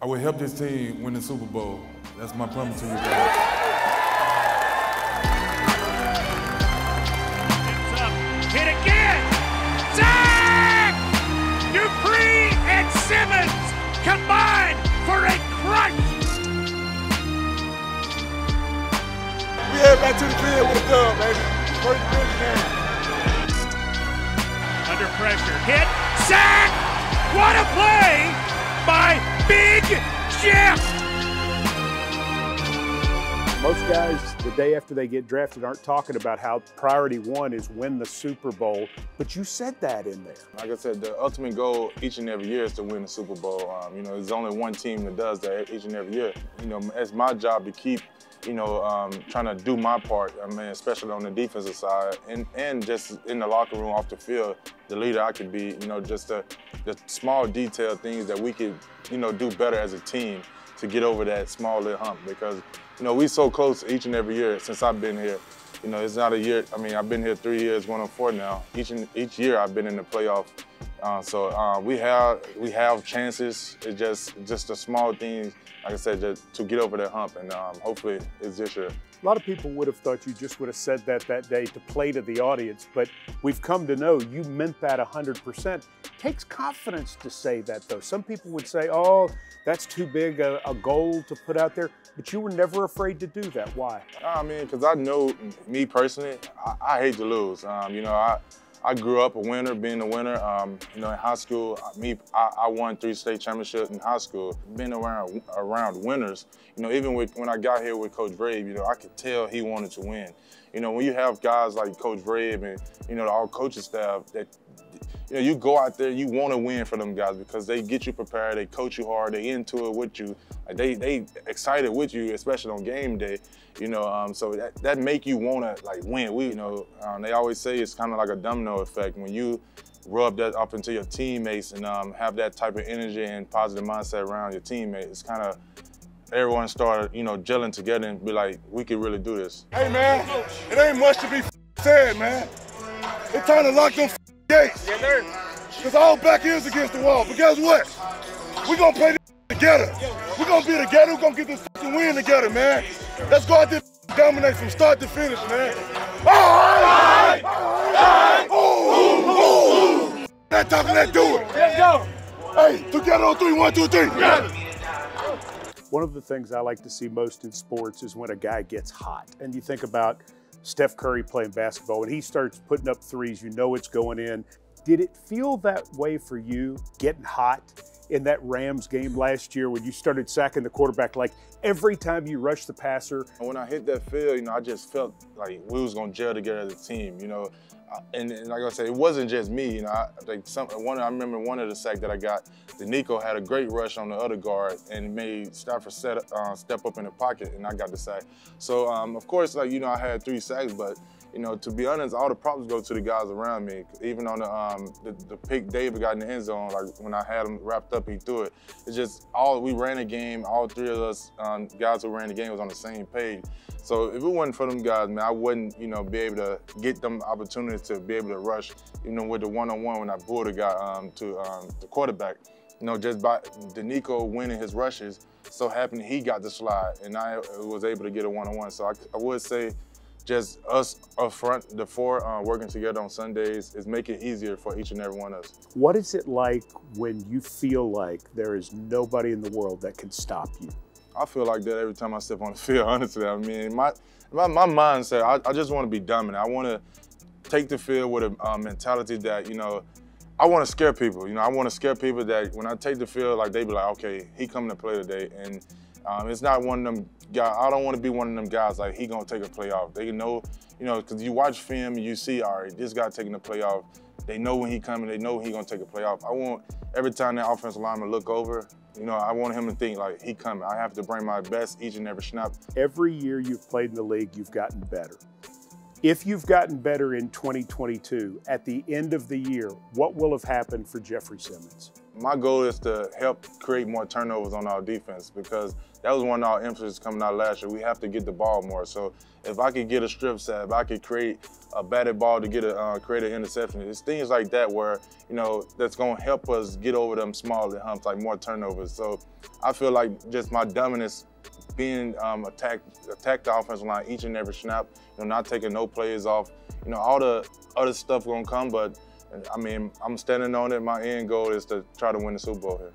I will help this team win the Super Bowl. That's my promise to you guys. Hit again! Zach! Dupree and Simmons combined for a crunch! We head back to the field with a dub, baby. First big game. Under pressure, hit, Zach! What a play by Big 行 Most guys, the day after they get drafted, aren't talking about how priority one is win the Super Bowl, but you said that in there. Like I said, the ultimate goal each and every year is to win the Super Bowl. Um, you know, there's only one team that does that each and every year. You know, it's my job to keep, you know, um, trying to do my part. I mean, especially on the defensive side and, and just in the locker room, off the field, the leader I could be. You know, just the, the small detail things that we could, you know, do better as a team to get over that small little hump because, you know, we so close each and every year since I've been here. You know, it's not a year. I mean, I've been here three years, going on four now. Each and each year, I've been in the playoff. Uh, so uh, we have we have chances. It's just just the small things, like I said, just to get over that hump, and um, hopefully it's this year. A lot of people would have thought you just would have said that that day to play to the audience, but we've come to know you meant that 100%. takes confidence to say that, though. Some people would say, oh, that's too big a, a goal to put out there, but you were never afraid to do that. Why? I mean, because I know me personally, I, I hate to lose. Um, you know, I. I grew up a winner, being a winner. Um, you know, in high school, me, I, I, won three state championships in high school. Being around around winners, you know, even with, when I got here with Coach Vrabel, you know, I could tell he wanted to win. You know, when you have guys like Coach Vrabel and you know our coaching staff that you know, you go out there, you want to win for them guys because they get you prepared, they coach you hard, they into it with you, they they excited with you, especially on game day. You know, um, so that, that make you want to like win. We, you know, um, they always say it's kind of like a domino effect when you rub that up into your teammates and um, have that type of energy and positive mindset around your teammates. It's kind of everyone start, you know, gelling together and be like, we could really do this. Hey man, it ain't much to be said, man. It's time to lock them gates. Yes, sir. Because all back is against the wall. But guess what? We're going to play this together. We're going to be together. We're going to get this win together, man. Let's go out there dominate from start to finish, man. All right! All right! Ooh, ooh, ooh. That talking, that do it. Let's go. Hey, together on three. One, two, three. One of the things I like to see most in sports is when a guy gets hot. And you think about Steph Curry playing basketball, when he starts putting up threes, you know it's going in. Did it feel that way for you, getting hot in that Rams game last year when you started sacking the quarterback? Like every time you rushed the passer. When I hit that field, you know, I just felt like we was gonna gel together as a team. You know, and, and, like I said, it wasn't just me. You know, I, like some one. I remember one of the sacks that I got. Denico had a great rush on the other guard and made Stafford set, uh, step up in the pocket, and I got the sack. So um, of course, like you know, I had three sacks, but you know, to be honest, all the props go to the guys around me. Even on the um, the, the pick David got in the end zone, like when I had him wrapped up, he threw it. It's just all we ran the game. All three of us um, guys who ran the game was on the same page. So if it wasn't for them guys, man, I wouldn't, you know, be able to get them to be able to rush, you know, with the one-on-one when I pulled the guy um, to um, the quarterback. You know, just by Denico winning his rushes, so happened he got the slide, and I was able to get a one-on-one. So I, I would say just us up front, the four uh, working together on Sundays is make it easier for each and every one of us. What is it like when you feel like there is nobody in the world that can stop you? I feel like that every time I step on the field, honestly. I mean, my my, my mindset, I, I just want to be dominant. I want to take the field with a uh, mentality that, you know, I want to scare people. You know, I want to scare people that when I take the field, like they be like, okay, he coming to play today. And um, it's not one of them guys, I don't want to be one of them guys like he going to take a playoff. They know, you know, because you watch film you see, all right, this guy taking the playoff. They know when he coming, they know he going to take a playoff. I want every time that offensive lineman look over, you know, I want him to think like he coming. I have to bring my best each and every snap. Every year you've played in the league, you've gotten better. If you've gotten better in 2022, at the end of the year, what will have happened for Jeffery Simmons? My goal is to help create more turnovers on our defense because that was one of our emphasis coming out last year. We have to get the ball more. So if I could get a strip set, if I could create a batted ball to get a uh, create an interception, it's things like that where you know that's gonna help us get over them smaller humps, like more turnovers. So I feel like just my dominance being um, attack attack the offensive line each and every snap, you know, not taking no plays off. You know, all the other stuff gonna come, but I mean, I'm standing on it. My end goal is to try to win the Super Bowl here.